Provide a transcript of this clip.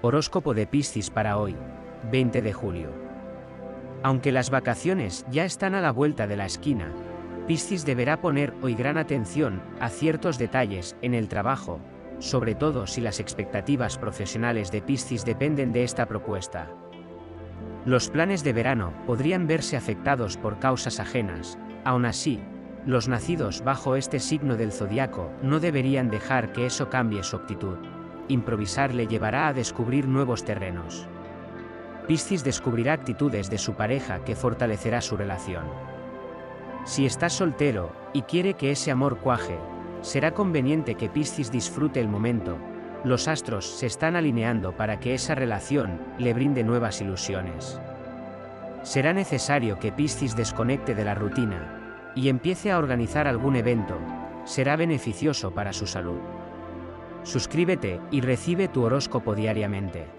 Horóscopo de Piscis para hoy, 20 de julio. Aunque las vacaciones ya están a la vuelta de la esquina, Piscis deberá poner hoy gran atención a ciertos detalles en el trabajo, sobre todo si las expectativas profesionales de Piscis dependen de esta propuesta. Los planes de verano podrían verse afectados por causas ajenas, aún así, los nacidos bajo este signo del zodiaco no deberían dejar que eso cambie su actitud improvisar le llevará a descubrir nuevos terrenos. Piscis descubrirá actitudes de su pareja que fortalecerá su relación. Si estás soltero y quiere que ese amor cuaje, será conveniente que Piscis disfrute el momento. Los astros se están alineando para que esa relación le brinde nuevas ilusiones. Será necesario que Piscis desconecte de la rutina y empiece a organizar algún evento. Será beneficioso para su salud. Suscríbete y recibe tu horóscopo diariamente.